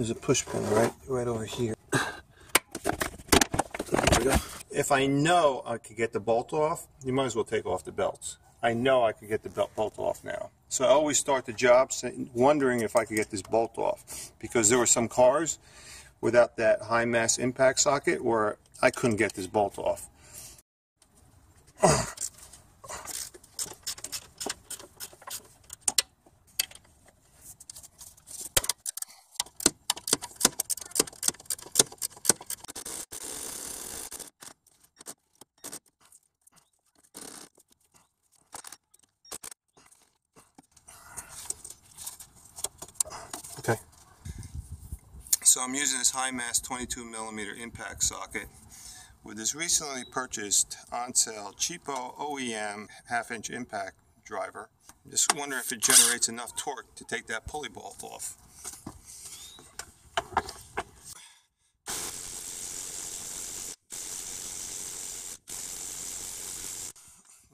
There's a push pin right right over here. There we go. If I know I could get the bolt off, you might as well take off the belts. I know I could get the belt bolt off now. So I always start the job wondering if I could get this bolt off because there were some cars without that high mass impact socket where I couldn't get this bolt off. So I'm using this high mass 22 millimeter impact socket with this recently purchased on sale cheapo OEM half inch impact driver. I'm just wonder if it generates enough torque to take that pulley bolt off.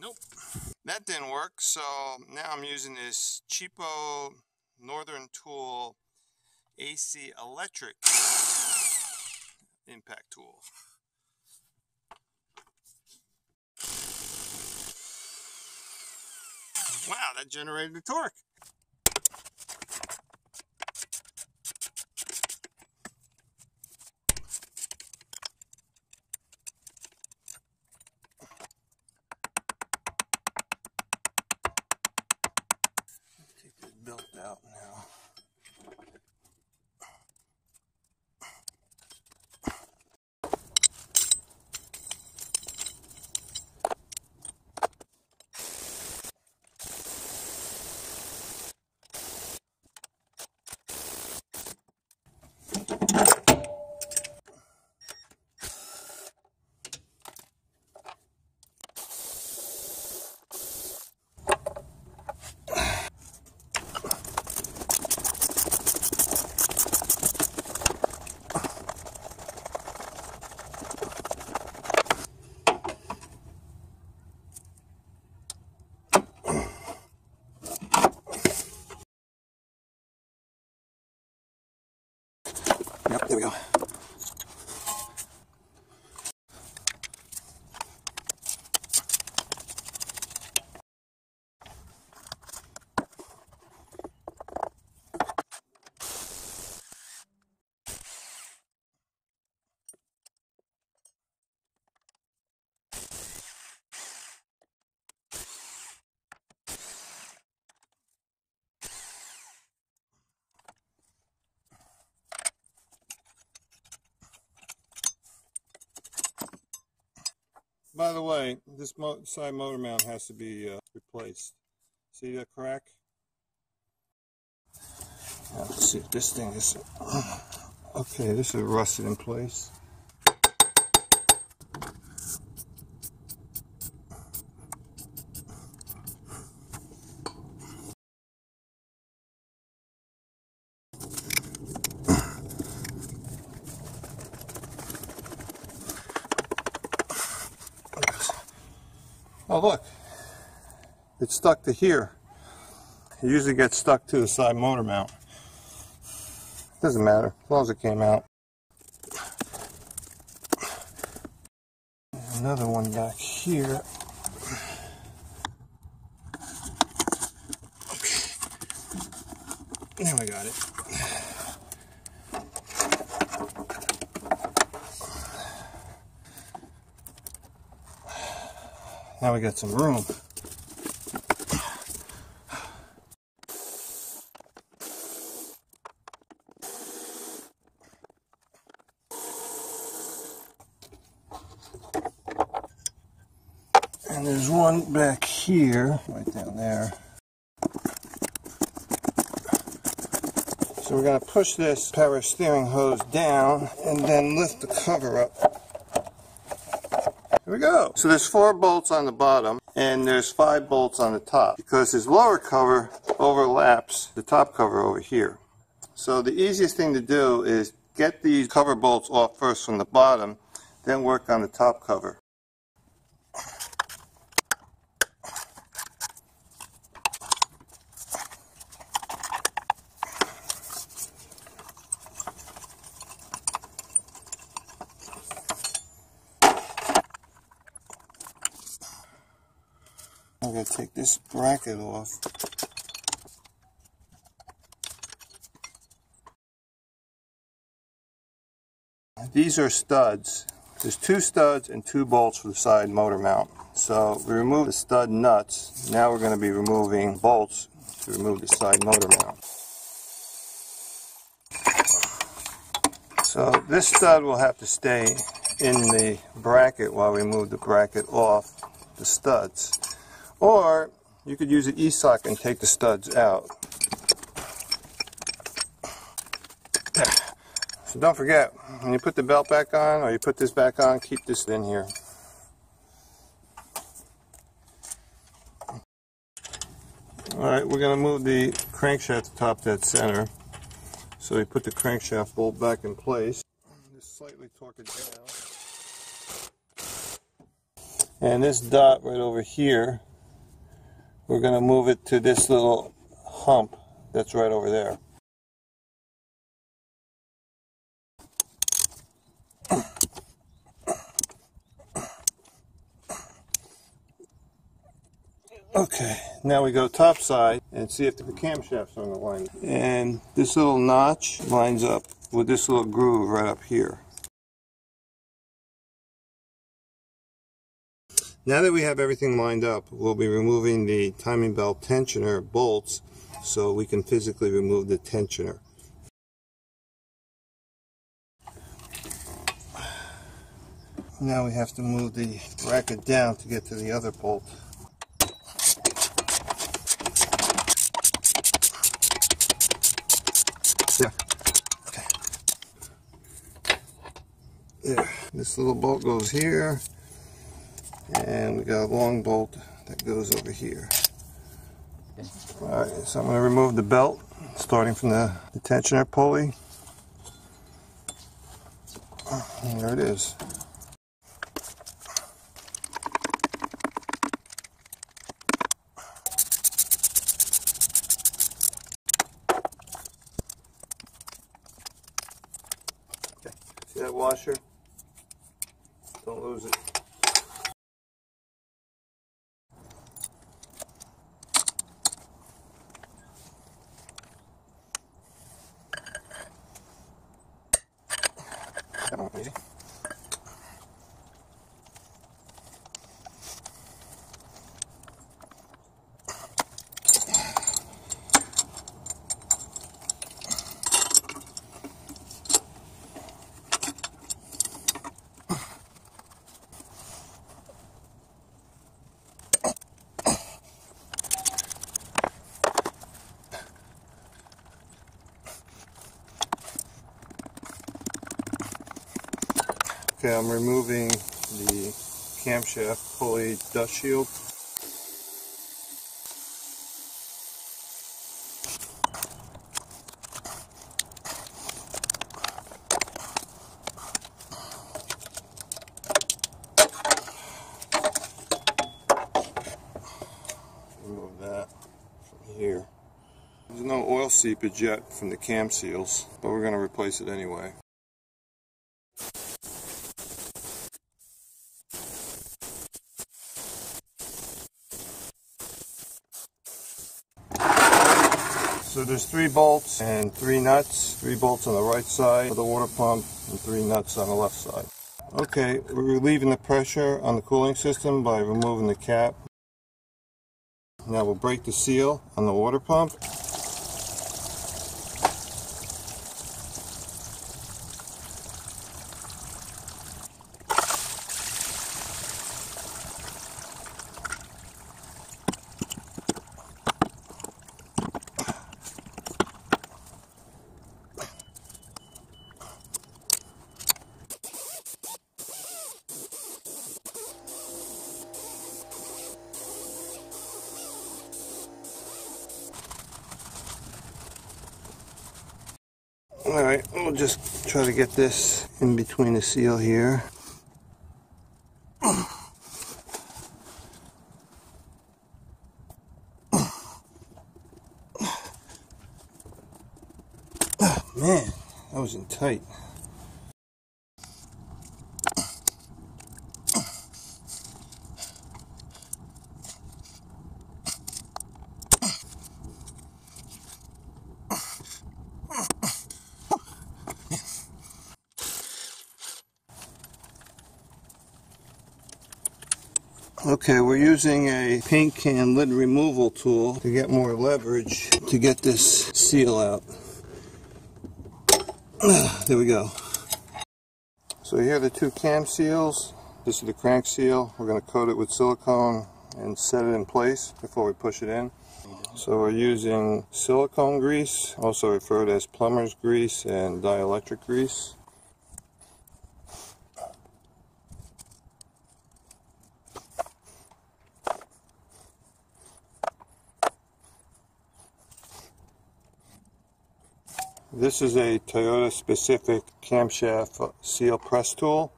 Nope. That didn't work, so now I'm using this cheapo Northern Tool AC electric impact tool. Wow, that generated the torque. Take this belt out now. Yep, there we go. By the way, this mo side motor mount has to be uh, replaced. See that crack? Now, let's see if this thing is... Okay, this is rusted in place. Oh look, it's stuck to here. It usually gets stuck to the side motor mount. Doesn't matter, as long as it came out. Another one back here. Okay. Now I got it. Now we got some room. And there's one back here, right down there. So we're going to push this power steering hose down and then lift the cover up. Go. So there's four bolts on the bottom and there's five bolts on the top because this lower cover overlaps the top cover over here. So the easiest thing to do is get these cover bolts off first from the bottom, then work on the top cover. I'm going to take this bracket off. These are studs. There's two studs and two bolts for the side motor mount. So we remove the stud nuts. Now we're going to be removing bolts to remove the side motor mount. So this stud will have to stay in the bracket while we move the bracket off the studs. Or you could use an e-socket and take the studs out. So don't forget, when you put the belt back on or you put this back on, keep this in here. Alright, we're going to move the crankshaft to top dead center. So we put the crankshaft bolt back in place. Just slightly torque it down. And this dot right over here, we're going to move it to this little hump that's right over there. Okay, now we go top side and see if the camshafts on the line. And this little notch lines up with this little groove right up here. Now that we have everything lined up, we'll be removing the timing belt tensioner bolts so we can physically remove the tensioner. Now we have to move the bracket down to get to the other bolt. There. Okay. There. This little bolt goes here. And we got a long bolt that goes over here. Alright, so I'm going to remove the belt starting from the, the tensioner pulley. And there it is. See that washer? Don't lose it. Come on, easy. Okay, I'm removing the camshaft pulley dust shield. Remove that from here. There's no oil seepage yet from the cam seals, but we're going to replace it anyway. So there's three bolts and three nuts, three bolts on the right side of the water pump and three nuts on the left side. Okay, we're relieving the pressure on the cooling system by removing the cap. Now we'll break the seal on the water pump. Alright, we'll just try to get this in between the seal here. Oh, man, that was in tight. Okay, we're using a paint can lid removal tool to get more leverage to get this seal out. Ah, there we go. So here are the two cam seals. This is the crank seal. We're going to coat it with silicone and set it in place before we push it in. So we're using silicone grease, also referred as plumber's grease and dielectric grease. This is a Toyota specific camshaft seal press tool.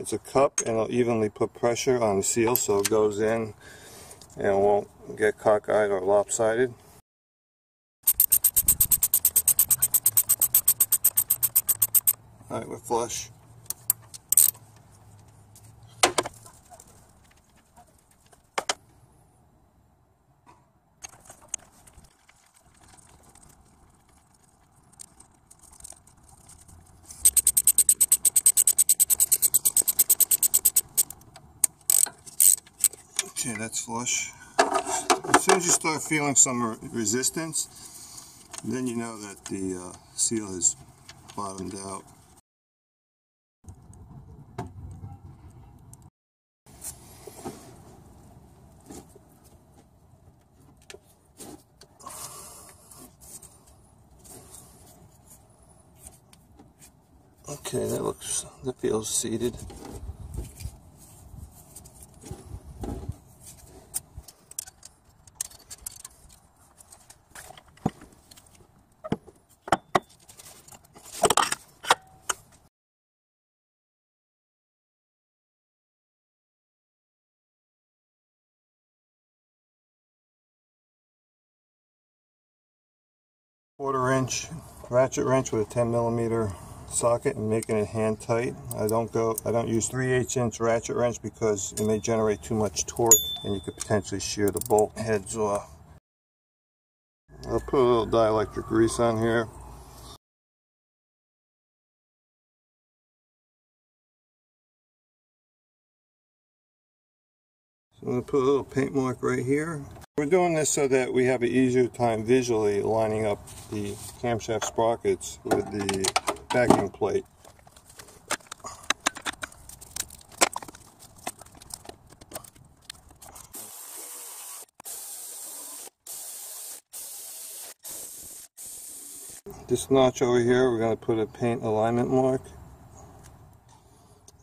It's a cup and it'll evenly put pressure on the seal so it goes in and won't get cockeyed or lopsided. Alright, we're flush. Okay, that's flush. As soon as you start feeling some resistance, then you know that the uh, seal has bottomed out. Okay, that looks, that feels seated. Inch ratchet wrench with a 10 millimeter socket and making it hand tight. I don't go I don't use 3 8 inch ratchet wrench because it may generate too much torque and you could potentially shear the bolt heads off. I'll put a little dielectric grease on here. I'm going to put a little paint mark right here. We're doing this so that we have an easier time visually lining up the camshaft sprockets with the backing plate. This notch over here, we're going to put a paint alignment mark.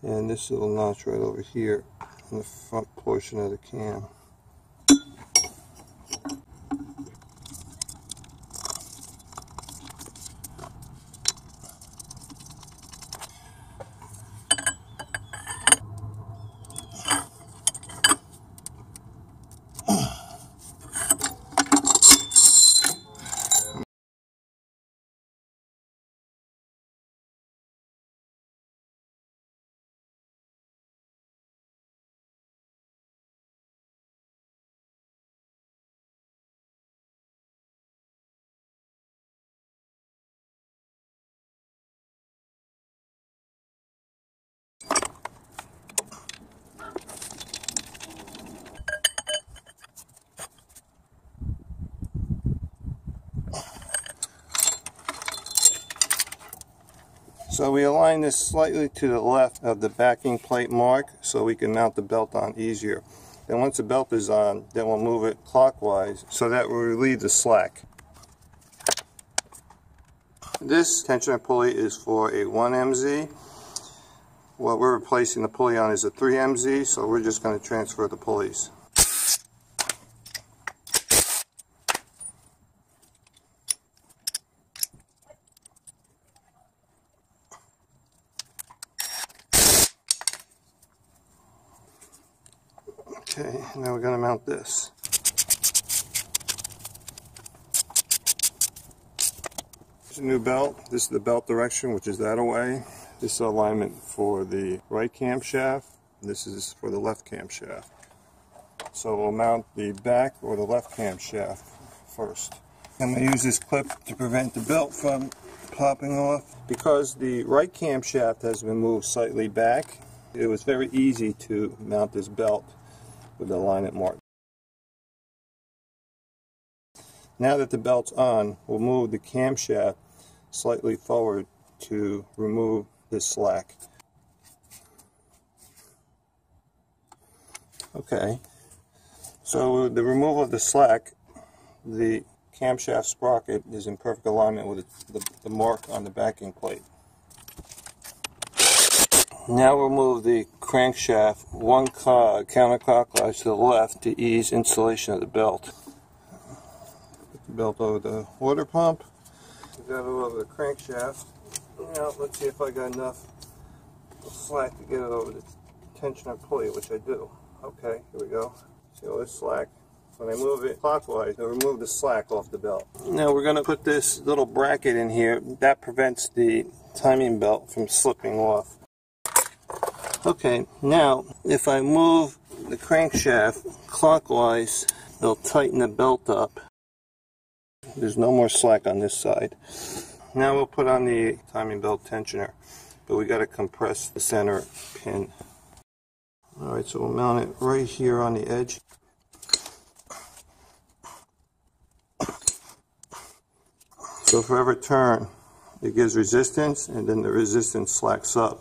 And this little notch right over here in the front portion of the cam. So we align this slightly to the left of the backing plate mark so we can mount the belt on easier. Then once the belt is on, then we'll move it clockwise so that we relieve the slack. This tensioner pulley is for a 1MZ. What we're replacing the pulley on is a 3MZ, so we're just going to transfer the pulleys. Okay, now we're going to mount this. A new belt. This is the belt direction, which is that away. This is alignment for the right camshaft. This is for the left camshaft. So we'll mount the back or the left camshaft first. I'm going to use this clip to prevent the belt from popping off. Because the right camshaft has been moved slightly back, it was very easy to mount this belt with the alignment mark. Now that the belt's on, we'll move the camshaft slightly forward to remove this slack. Okay, so the removal of the slack, the camshaft sprocket is in perfect alignment with the, the mark on the backing plate. Now we'll move the crankshaft one counterclockwise to the left to ease installation of the belt. Put the belt over the water pump. Got it over the crankshaft. Now let's see if I got enough slack to get it over the tensioner pulley, which I do. Okay, here we go. See all this slack? When I move it clockwise, I remove the slack off the belt. Now we're going to put this little bracket in here. That prevents the timing belt from slipping off. Okay, now if I move the crankshaft clockwise, it'll tighten the belt up. There's no more slack on this side. Now we'll put on the timing belt tensioner, but we got to compress the center pin. Alright, so we'll mount it right here on the edge. So for every turn, it gives resistance, and then the resistance slacks up.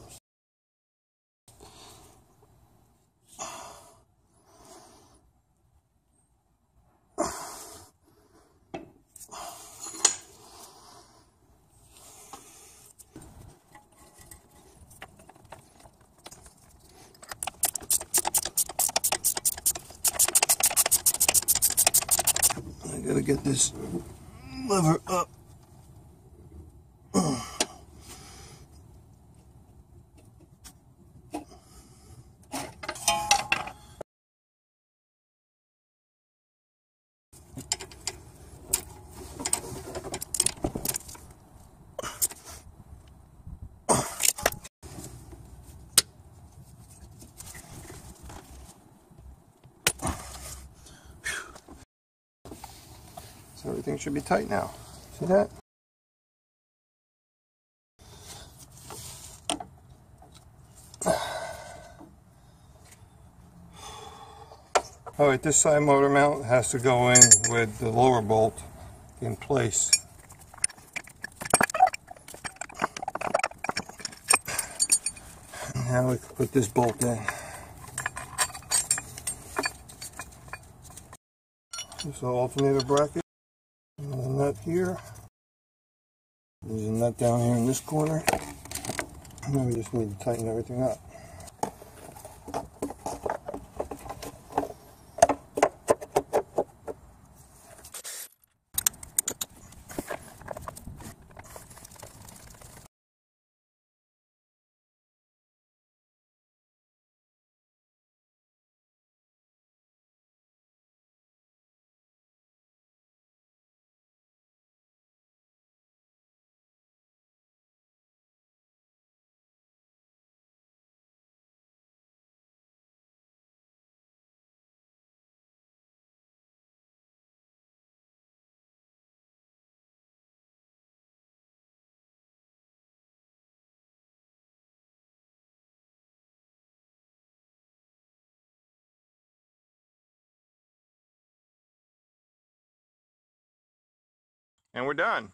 I gotta get this lever up. So everything should be tight now. See that? Alright, this side motor mount has to go in with the lower bolt in place. Now we can put this bolt in. This alternator bracket. Here. There's a nut down here in this corner. Now we just need to tighten everything up. And we're done.